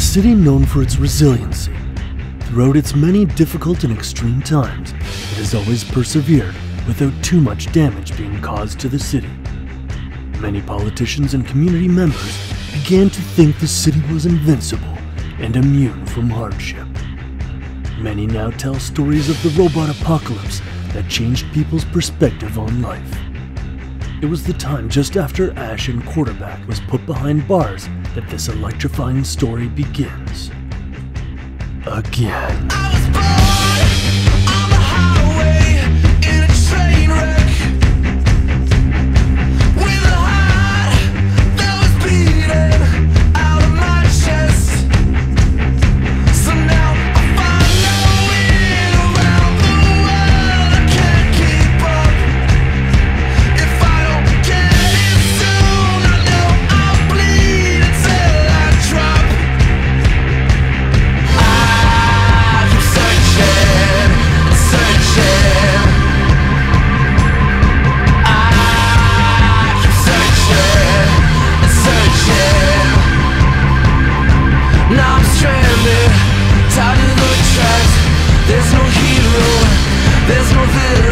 city known for its resiliency. Throughout its many difficult and extreme times, it has always persevered without too much damage being caused to the city. Many politicians and community members began to think the city was invincible and immune from hardship. Many now tell stories of the robot apocalypse that changed people's perspective on life. It was the time just after Ash and Quarterback was put behind bars that this electrifying story begins. Again. There's no hero, there's no villain.